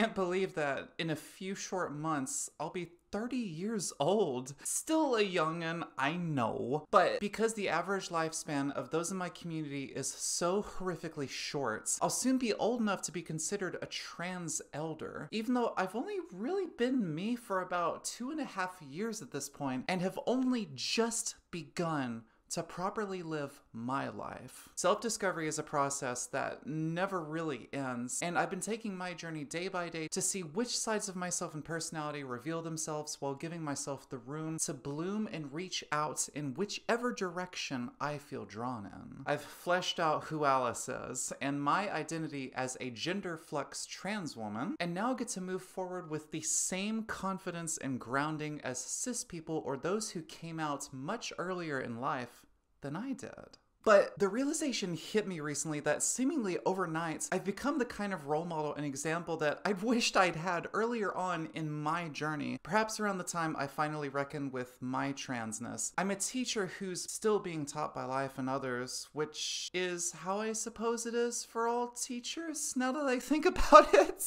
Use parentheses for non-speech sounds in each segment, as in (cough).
can't believe that in a few short months, I'll be 30 years old. Still a youngin', I know. But because the average lifespan of those in my community is so horrifically short, I'll soon be old enough to be considered a trans elder, even though I've only really been me for about two and a half years at this point and have only just begun to properly live my life. Self discovery is a process that never really ends, and I've been taking my journey day by day to see which sides of myself and personality reveal themselves while giving myself the room to bloom and reach out in whichever direction I feel drawn in. I've fleshed out who Alice is and my identity as a gender flex trans woman, and now get to move forward with the same confidence and grounding as cis people or those who came out much earlier in life than I did. But the realization hit me recently that seemingly overnight, I've become the kind of role model and example that I'd (laughs) wished I'd had earlier on in my journey, perhaps around the time I finally reckoned with my transness. I'm a teacher who's still being taught by life and others, which is how I suppose it is for all teachers now that I think (laughs) about it.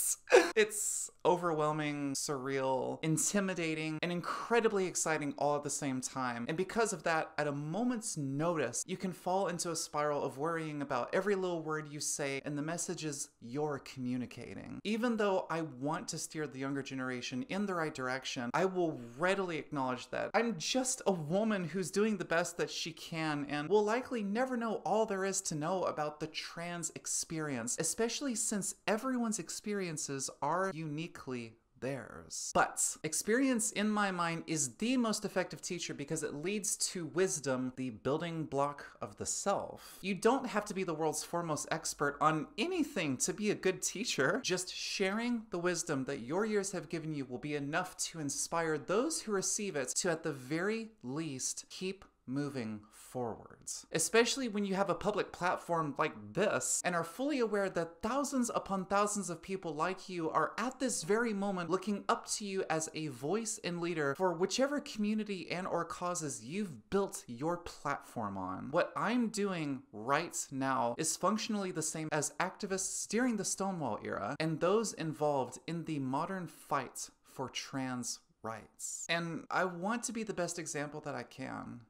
it's overwhelming, surreal, intimidating, and incredibly exciting all at the same time. And because of that, at a moment's notice, you can fall into a spiral of worrying about every little word you say and the messages you're communicating. Even though I want to steer the younger generation in the right direction, I will readily acknowledge that I'm just a woman who's doing the best that she can and will likely never know all there is to know about the trans experience, especially since everyone's experiences are uniquely theirs. But experience, in my mind, is the most effective teacher because it leads to wisdom, the building block of the self. You don't have to be the world's foremost expert on anything to be a good teacher. Just sharing the wisdom that your years have given you will be enough to inspire those who receive it to, at the very least, keep moving forwards. Especially when you have a public platform like this and are fully aware that thousands upon thousands of people like you are at this very moment looking up to you as a voice and leader for whichever community and or causes you've built your platform on. What I'm doing right now is functionally the same as activists during the Stonewall era and those involved in the modern fight for trans rights. And I want to be the best example that I can.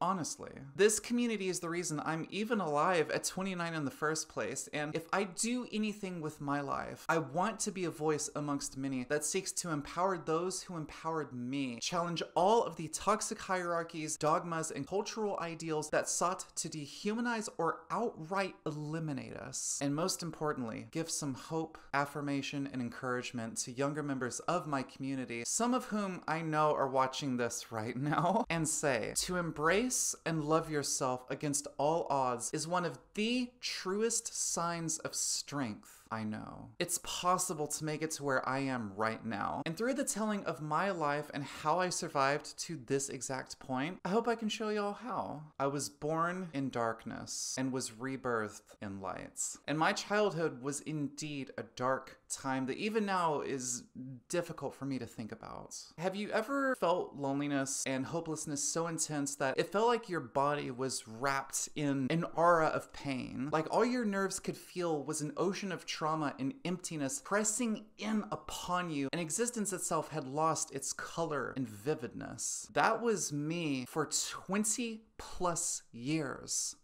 Honestly, this community is the reason I'm even alive at 29 in the first place, and if I do anything with my life, I want to be a voice amongst many that seeks to empower those who empowered me, challenge all of the toxic hierarchies, dogmas, and cultural ideals that sought to dehumanize or outright eliminate us, and most importantly, give some hope, affirmation, and encouragement to younger members of my community, some of whom I know are watching this right (laughs) now, and say to embrace Embrace and love yourself against all odds is one of the truest signs of strength. I know. It's possible to make it to where I am right now. And through the telling of my life and how I survived to this exact point, I hope I can show y'all how. I was born in darkness and was rebirthed in lights. And my childhood was indeed a dark time that even now is difficult for me to think about. Have you ever felt loneliness and hopelessness so intense that it felt like your body was wrapped in an aura of pain? Like all your nerves could feel was an ocean of trauma and emptiness pressing in upon you, and existence itself had lost its color and vividness. That was me for 20 plus years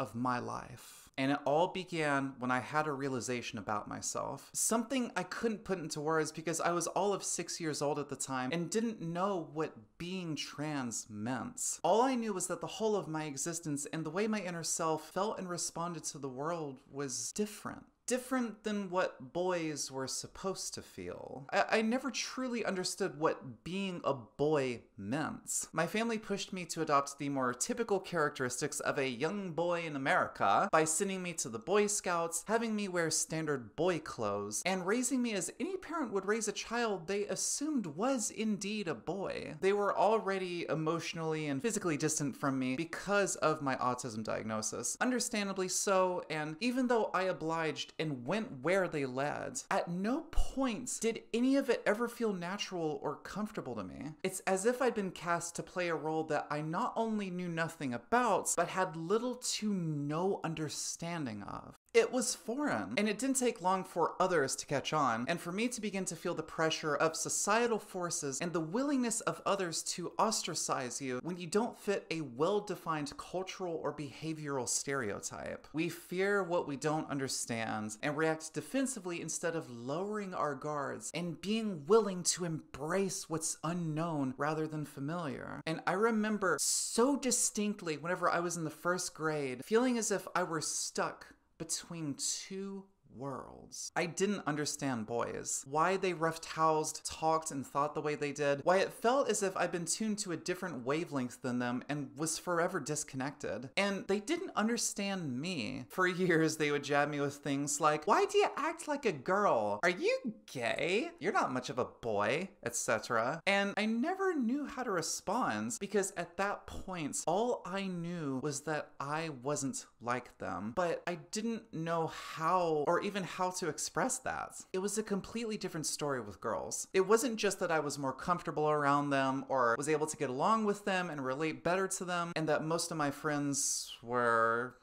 of my life. And it all began when I had a realization about myself. Something I couldn't put into words because I was all of six years old at the time and didn't know what being trans meant. All I knew was that the whole of my existence and the way my inner self felt and responded to the world was different different than what boys were supposed to feel. I, I, never truly understood what being a boy meant. My family pushed me to adopt the more typical characteristics of a young boy in America by sending me to the Boy Scouts, having me wear standard boy clothes, and raising me as any parent would raise a child they assumed was indeed a boy. They were already emotionally and physically distant from me because of my autism diagnosis. Understandably so, and even though I obliged and went where they led. At no point did any of it ever feel natural or comfortable to me. It's as if I'd been cast to play a role that I not only knew nothing about, but had little to no understanding of. It was foreign, and it didn't take long for others to catch on, and for me to begin to feel the pressure of societal forces and the willingness of others to ostracize you when you don't fit a well defined cultural or behavioral stereotype. We fear what we don't understand and react defensively instead of lowering our guards and being willing to embrace what's unknown rather than familiar. And I remember so distinctly whenever I was in the first grade feeling as if I were stuck between two worlds. I didn't understand boys. Why they rough-housed, talked, and thought the way they did. Why it felt as if I'd been tuned to a different wavelength than them and was forever disconnected. And they didn't understand me. For (laughs) years, they would jab me with things like, Why do you act like a girl? Are you gay? You're not much of a boy, etc. And I never knew how to respond because at that point, all I knew was that I wasn't like them. But I didn't know how or even how to express that. It was a completely different story with girls. It wasn't just that I was more comfortable around them or was able to get along with them and relate better to them, and that most of my friends were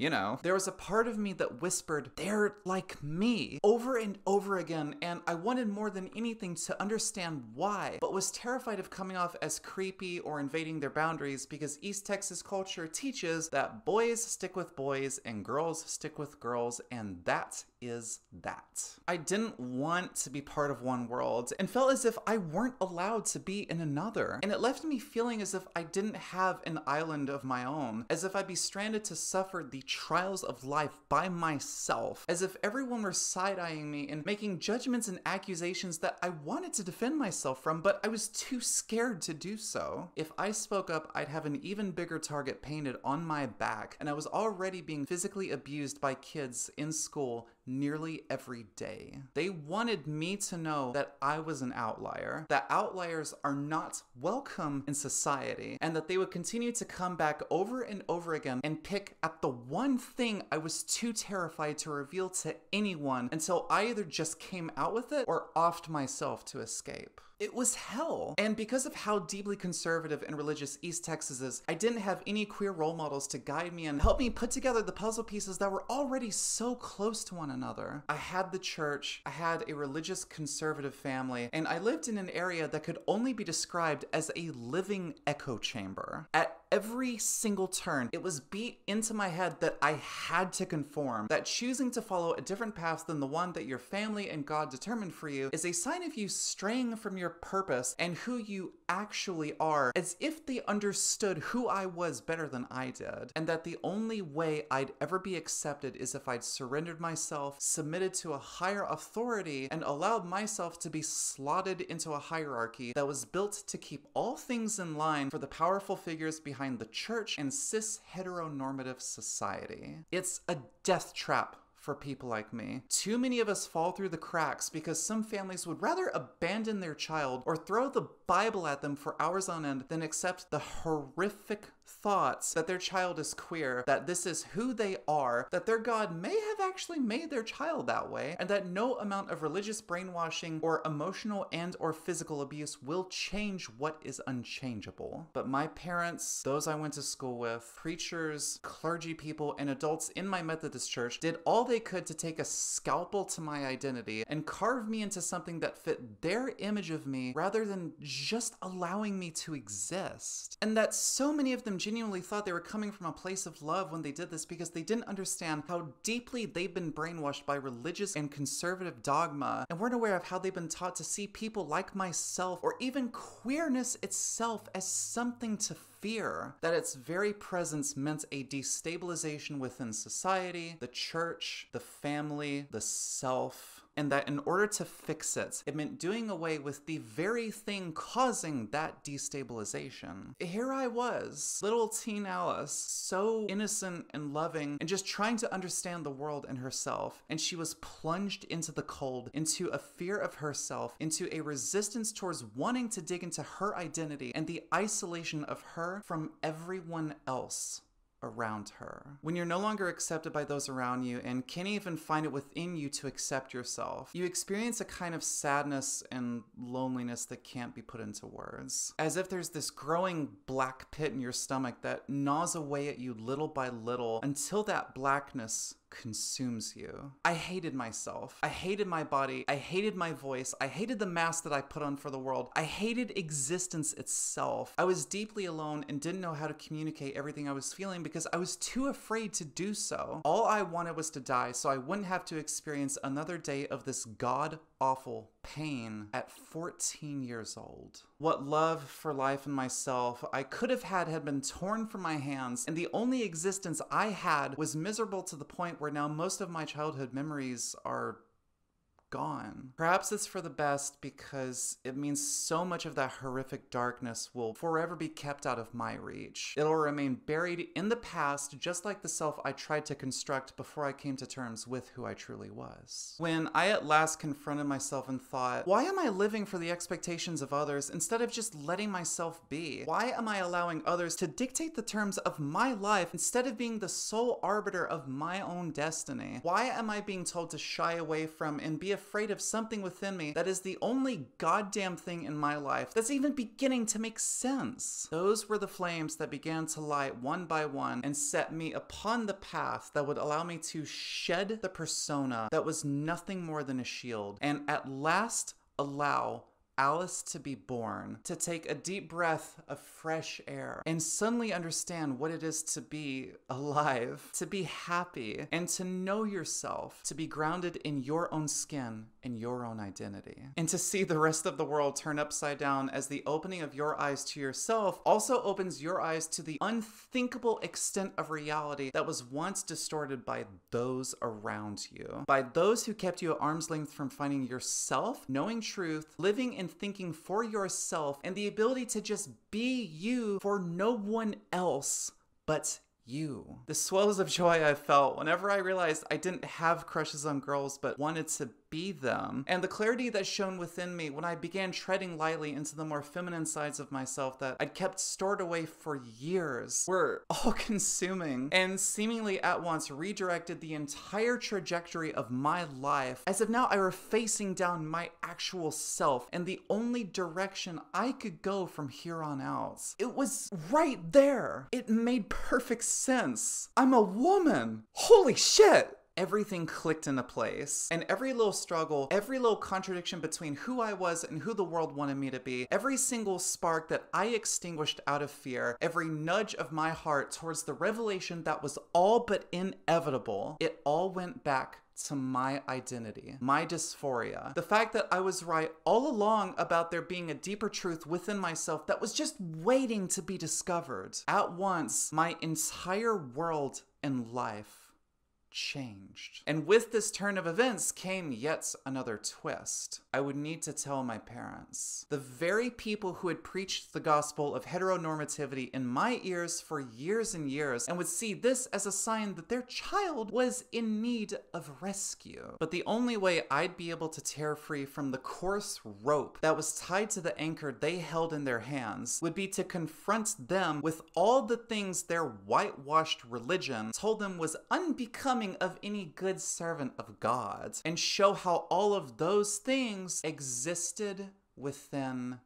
you know, there was a part of me that whispered, they're like me, over and over again, and I wanted more than anything to understand why, but was terrified of coming off as creepy or invading their boundaries because East Texas culture teaches that boys stick with boys and girls stick with girls, and that is that. I didn't want to be part of one world and felt as if I weren't allowed to be in another. And it left me feeling as if I didn't have an island of my own, as if I'd be stranded to suffer the trials of life by myself, as if everyone were side eyeing me and making judgments and accusations that I wanted to defend myself from, but I was too scared to do so. If I spoke up, I'd have an even bigger target painted on my back, and I was already being physically abused by kids in school nearly every day. They wanted me to know that I was an outlier, that outliers are not welcome in society, and that they would continue to come back over and over again and pick at the one thing I was too terrified to reveal to anyone until I either just came out with it or offed myself to escape. It was hell. And because of how deeply conservative and religious East Texas is, I didn't have any queer role models to guide me and help me put together the puzzle pieces that were already so close to one another. I had the church, I had a religious conservative family, and I lived in an area that could only be described as a living echo chamber. At every single turn, it was beat into my head that I had to conform, that choosing to follow a different path than the one that your family and God determined for you is a sign of you straying from your purpose and who you actually are, as if they understood who I was better than I did, and that the only way I'd ever be accepted is if I'd surrendered myself, submitted to a higher authority, and allowed myself to be slotted into a hierarchy that was built to keep all things in line for the powerful figures behind behind the church and cis heteronormative society. It's a death trap for people like me. Too many of us fall through the cracks because some families would rather abandon their child or throw the Bible at them for hours on end than accept the horrific thoughts that their child is queer, that this is who they are, that their God may have actually made their child that way, and that no amount of religious brainwashing or emotional and or physical abuse will change what is unchangeable. But my parents, those I went to school with, preachers, clergy people, and adults in my Methodist church did all they could to take a scalpel to my identity and carve me into something that fit their image of me rather than just allowing me to exist. And that so many of them genuinely thought they were coming from a place of love when they did this because they didn't understand how deeply they've been brainwashed by religious and conservative dogma and weren't aware of how they've been taught to see people like myself or even queerness itself as something to fear that its very presence meant a destabilization within society, the church, the family, the self and that in order to fix it, it meant doing away with the very thing causing that destabilization. Here I was, little teen Alice, so innocent and loving, and just trying to understand the world and herself, and she was plunged into the cold, into a fear of herself, into a resistance towards wanting to dig into her identity and the isolation of her from everyone else around her. When you're no longer accepted by those around you and can't even find it within you to accept yourself, you experience a kind of sadness and loneliness that can't be put into words. As if there's this growing black pit in your stomach that gnaws away at you little by little until that blackness consumes you. I hated myself. I hated my body. I hated my voice. I hated the mask that I put on for the world. I hated existence itself. I was deeply alone and didn't know how to communicate everything I was feeling because I was too afraid to do so. All I wanted was to die so I wouldn't have to experience another day of this god awful pain at 14 years old. What love for life and myself I could have had had been torn from my hands, and the only existence I had was miserable to the point where now most of my childhood memories are gone. Perhaps it's for the best because it means so much of that horrific darkness will forever be kept out of my reach. It'll remain buried in the past, just like the self I tried to construct before I came to terms with who I truly was. When I at last confronted myself and thought, why am I living for the expectations of others instead of just letting myself be? Why am I allowing others to dictate the terms of my life instead of being the sole arbiter of my own destiny? Why am I being told to shy away from and be afraid of something within me that is the only goddamn thing in my life that's even beginning to make sense. Those were the flames that began to light one by one and set me upon the path that would allow me to shed the persona that was nothing more than a shield and at last allow Alice to be born, to take a deep breath of fresh air, and suddenly understand what it is to be alive, to be happy, and to know yourself, to be grounded in your own skin and your own identity. And to see the rest of the world turn upside down as the opening of your eyes to yourself also opens your eyes to the unthinkable extent of reality that was once distorted by those around you, by those who kept you at arm's length from finding yourself, knowing truth, living in thinking for yourself and the ability to just be you for no one else but you. The swells of joy I felt whenever I realized I didn't have crushes on girls but wanted to be them, and the clarity that shone within me when I began treading lightly into the more feminine sides of myself that I'd kept stored away for years were (laughs) all consuming and seemingly at once redirected the entire trajectory of my life as if now I were facing down my actual self and the only direction I could go from here on out. It was right there. It made perfect sense. I'm a woman. Holy shit everything clicked into place. And every little struggle, every little contradiction between who I was and who the world wanted me to be, every single spark that I extinguished out of fear, every nudge of my heart towards the revelation that was all but inevitable, it all went back to my identity, my dysphoria. The fact that I was right all along about there being a deeper truth within myself that was just waiting to be discovered. At once, my entire world and life changed. And with this turn of events came yet another twist. I would need to tell my parents. The very people who had preached the gospel of heteronormativity in my ears for years and years and would see this as a sign that their child was in need of rescue. But the only way I'd be able to tear free from the coarse rope that was tied to the anchor they held in their hands would be to confront them with all the things their whitewashed religion told them was unbecoming of any good servant of God, and show how all of those things existed within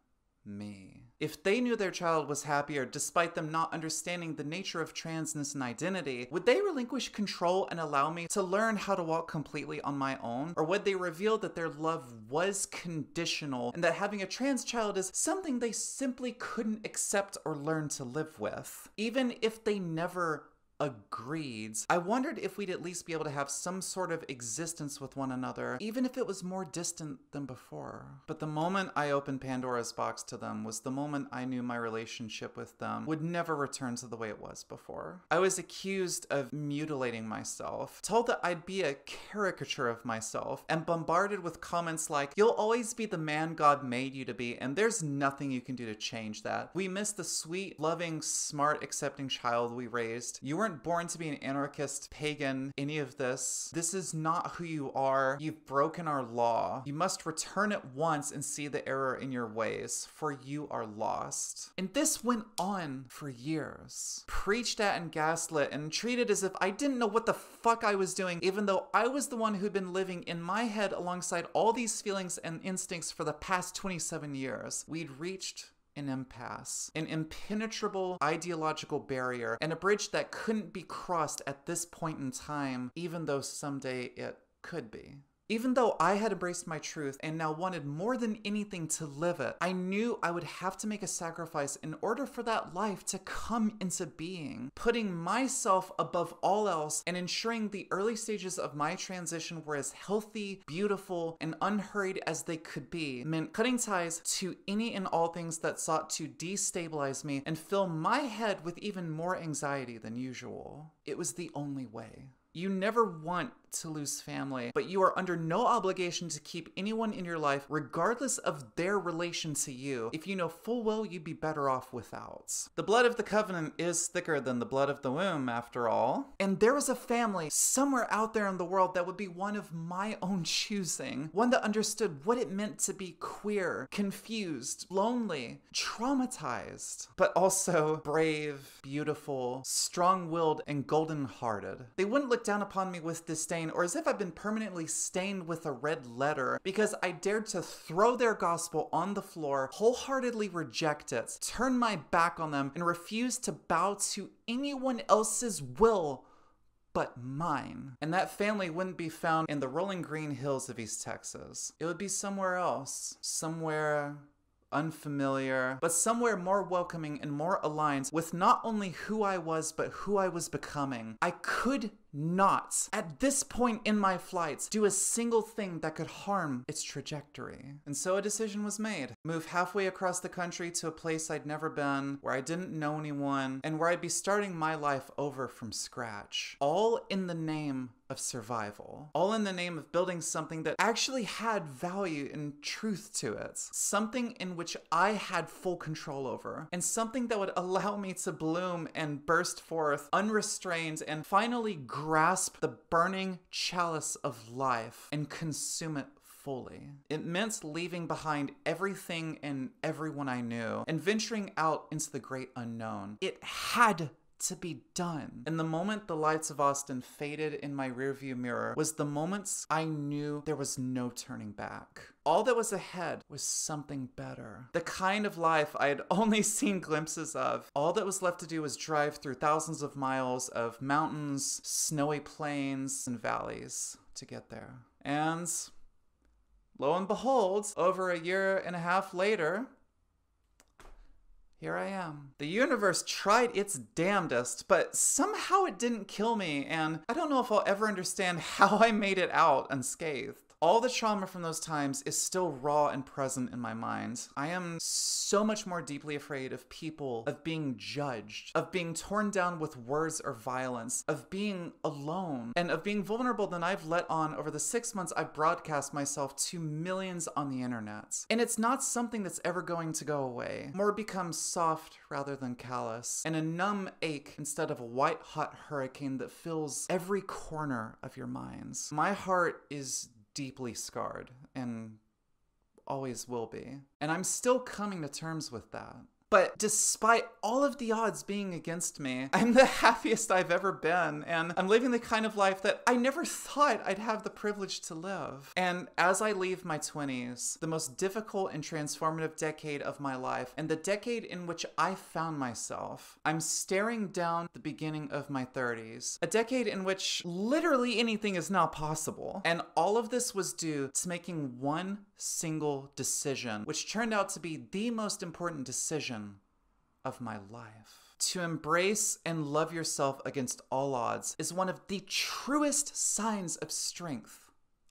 me. If they knew their child was happier despite them not understanding the nature of transness and identity, would they relinquish control and allow me to learn how to walk completely on my own? Or would they reveal that their love was conditional and that having a trans child is something they simply couldn't accept or learn to live with? Even if they never agreed, I wondered if we'd at least be able to have some sort of existence with one another, even if it was more distant than before. But the moment I opened Pandora's box to them was the moment I knew my relationship with them would never return to the way it was before. I was accused of mutilating myself, told that I'd be a caricature of myself, and bombarded with comments like, You'll always be the man God made you to be, and there's nothing you can do to change that. We miss the sweet, loving, smart, accepting child we raised. You were weren't born to be an anarchist, pagan, any of this. This is not who you are. You've broken our law. You must return at once and see the error in your ways, for you are lost. And this went on for years. Preached at and gaslit and treated as if I didn't know what the fuck I was doing, even though I was the one who'd been living in my head alongside all these feelings and instincts for the past 27 years. We'd reached an impasse, an impenetrable ideological barrier, and a bridge that couldn't be crossed at this point in time, even though someday it could be. Even though I had embraced my truth and now wanted more than anything to live it, I knew I would have to make a sacrifice in order for that life to come into being. Putting myself above all else and ensuring the early stages of my transition were as healthy, beautiful, and unhurried as they could be meant cutting ties to any and all things that sought to destabilize me and fill my head with even more anxiety than usual. It was the only way. You never want to lose family, but you are under no obligation to keep anyone in your life, regardless of their relation to you, if you know full well you'd be better off without. The blood of the covenant is thicker than the blood of the womb, after all. And there was a family somewhere out there in the world that would be one of my (laughs) own choosing, one that understood what it meant to be queer, confused, lonely, traumatized, but also brave, beautiful, strong willed, and golden hearted. They wouldn't look down upon me with disdain stain or as if I've been permanently stained with a red letter because I dared to throw their gospel on the floor, wholeheartedly reject it, turn my back on them, and refuse to bow to anyone else's will but mine. And that family wouldn't be found in the rolling green hills of East Texas. It would be somewhere else, somewhere unfamiliar, but somewhere more welcoming and more aligned with not only who I was, but who I was becoming. I could not, at this point in my flights, do a single thing that could harm its trajectory. And so a decision was made. Move halfway across the country to a place I'd never been, where I didn't know anyone, and where I'd be starting my life over from scratch. All in the name of survival. All in the name of building something that actually had value and truth to it. Something in which I had full control over. And something that would (laughs) allow me to bloom and burst forth unrestrained and finally grasp the burning chalice of life and consume it fully. It meant leaving behind everything and everyone I knew and venturing out into the great unknown. It had to be done. And the moment the lights of Austin faded in my rearview mirror was the moments I knew there was no turning back. All that was ahead was something better. The kind of life I had (laughs) only seen glimpses of. All that was left to do was drive through thousands of miles of mountains, snowy plains, and valleys to get there. And lo and behold, over a year and a half later, here I am. The universe tried its damnedest, but somehow it didn't kill me, and I don't know if I'll ever understand (laughs) how I made it out unscathed. All the trauma from those times is still raw and present in my mind. I am so much more deeply afraid of people, of being judged, of being torn down with words or violence, of being alone, and of being vulnerable than I've let on over the six months I've broadcast myself to millions on the internet. And it's not something that's ever going to go away. More becomes soft rather than callous, and a numb ache instead of a white hot hurricane that fills every corner of your minds. My heart is deeply scarred and always will be. And I'm still coming to terms with that. But despite all of the odds being against me, I'm the (laughs) happiest I've ever been, and I'm living the kind of life that I never thought I'd have the privilege to live. And as I leave my 20s, the most difficult and transformative decade of my life, and the decade in which I found myself, I'm staring down the beginning of my 30s, a decade in which literally anything is now possible. And all of this was due to making one single decision, which turned out to be the most important decision of my life. To embrace and love yourself against all odds is one of the truest signs of strength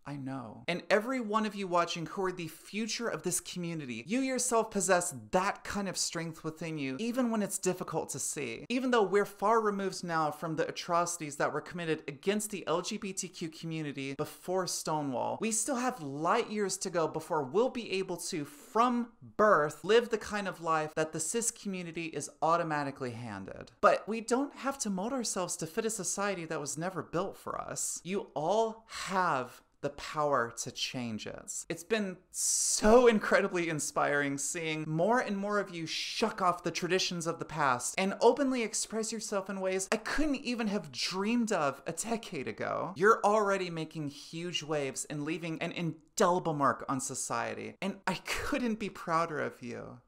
I know. And every one of you watching who are the future of this community, you yourself possess that kind of strength within you, even when it's difficult to see. Even though we're far removed now from the atrocities that were committed against the LGBTQ community before Stonewall, we still have light years to go before we'll be able to, from birth, live the kind of life that the cis community is automatically handed. But we don't have to mold ourselves to fit a society that was never built for us. You all have the power to change it. It's been so incredibly inspiring seeing more and more of you shuck off the traditions of the past and openly express yourself in ways I couldn't even have dreamed of a decade ago. You're already making huge waves and leaving an indelible mark on society, and I couldn't be prouder of you.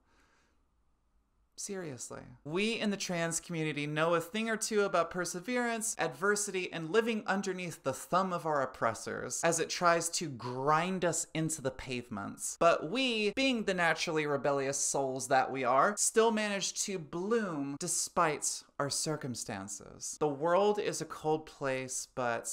Seriously. We in the trans community know a thing or two about perseverance, adversity, and living underneath the thumb of our oppressors as it tries to grind us into the pavements. But we, being the naturally rebellious souls that we are, still manage to bloom despite our circumstances. The world is a cold place, but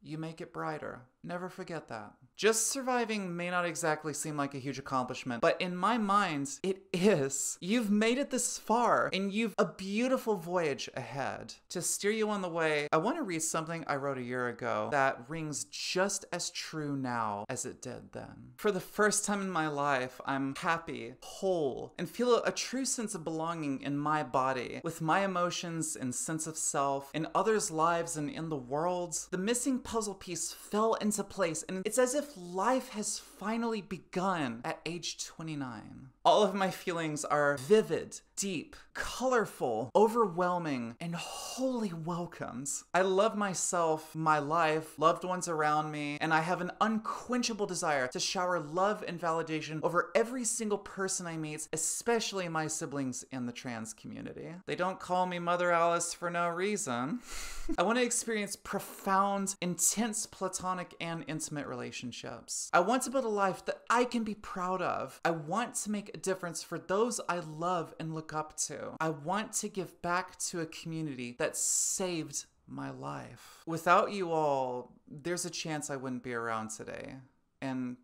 you make it brighter. Never forget that. Just surviving may not exactly seem like a huge accomplishment, but in my mind, it is. You've made it this far, and you've a beautiful voyage ahead. To steer you on the way, I want to read something I wrote a year ago that rings just as true now as it did then. For the first time in my life, I'm happy, whole, and feel a true sense of belonging in my body, with my emotions and sense of self, in others' lives and in the world. The missing puzzle piece fell into place, and it's as if life has finally begun at age 29. All of my feelings are vivid, deep, colorful, overwhelming, and wholly welcomed. I love myself, my life, loved ones around me, and I have an unquenchable desire to shower love and validation over every single person I meet, especially my siblings in the trans community. They don't call me Mother Alice for no reason. (laughs) I want to experience profound, intense platonic and intimate relationships. I want to build a life that I can be proud of. I want to make a difference for those I love and look up to. I want to give back to a community that saved my life. Without you all, there's a chance I wouldn't be around today. And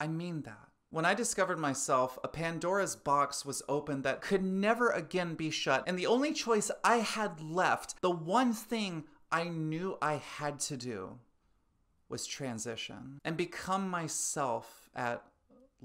I mean that. When I discovered myself, a Pandora's box was opened that could never again be shut, and the only choice I had left, the one thing I knew I had to do, was transition and become myself at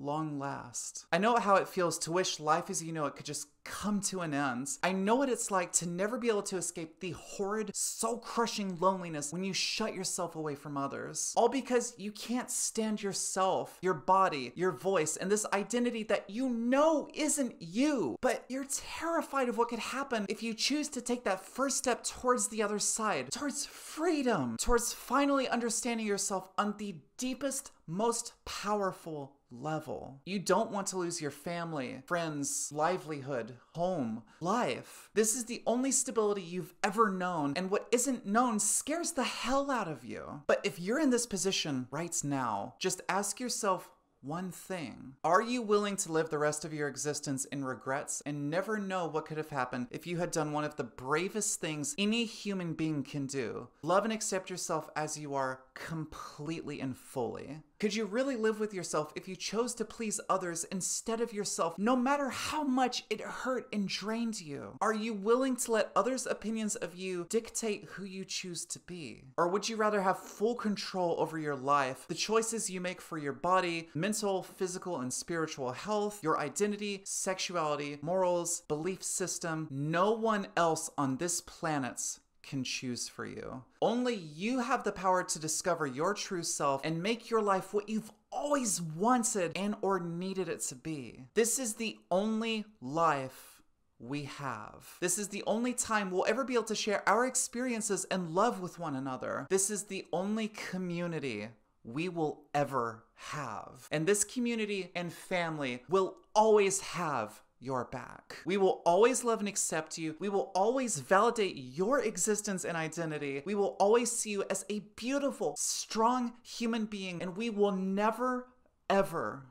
long last. I know how it feels to wish life as you know it could just come to an end. I know what it's like to never be able to escape the horrid, soul crushing loneliness when you shut yourself away from others. All because you can't stand yourself, your body, your voice, and this identity that you know isn't you. But you're terrified of what could happen if you choose to take that first step towards the other side, towards freedom, towards finally understanding yourself on the deepest, most powerful level. You don't want to lose your family, friends, livelihood, home, life. This is the only stability you've ever known, and what isn't known scares the hell out of you. But if you're in this position right now, just ask yourself one thing. Are you willing to live the rest of your existence in regrets and never know what could have happened if you had done one of the bravest things any human being can do? Love and accept yourself as you are completely and fully. Could you really live with yourself if you chose to please others instead of yourself, no matter how much it hurt and drained you? Are you willing to let others' opinions of you dictate who you choose to be? Or would you rather have full control over your life, the choices you make for your body, mental, physical, and spiritual health, your identity, sexuality, morals, belief system? No one else on this planet can choose for you. Only you have the power to discover your true self and make your life what you've always wanted and or needed it to be. This is the only life we have. This is the only time we'll ever be able to share our experiences and love with one another. This is the only community we will ever have. And this community and family will always have your back. We will always love and accept you. We will always validate your existence and identity. We will always see you as a beautiful, strong human being, and we will never, ever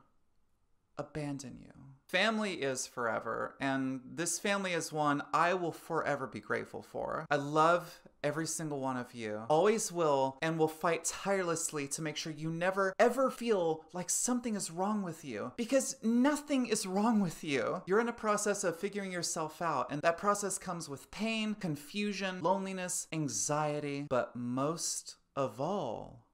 abandon you. Family is forever, and this family is one I will forever be grateful for. I love every single one of you. Always will, and will fight tirelessly to make sure you never ever feel like something is wrong with you. Because nothing is wrong with you. You're in a process of figuring yourself out, and that process comes with pain, confusion, loneliness, anxiety, but most of all,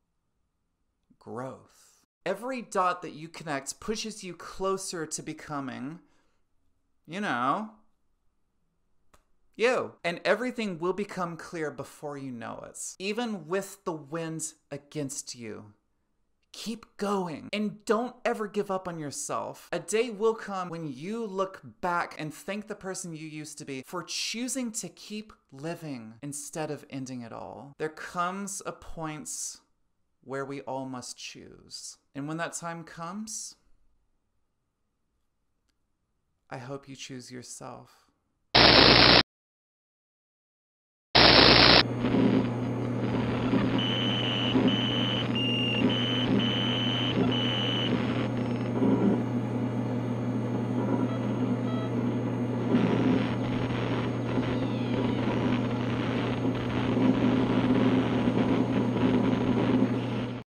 growth. Every dot that you connect pushes you closer to becoming, you know, you. And everything will become clear before you know it. Even with the winds against you. Keep going and don't ever give up on yourself. A day will come when you look back and thank the person you used to be for choosing to keep living instead of ending it all. There comes a point where we all must choose. And when that time comes, I hope you choose yourself.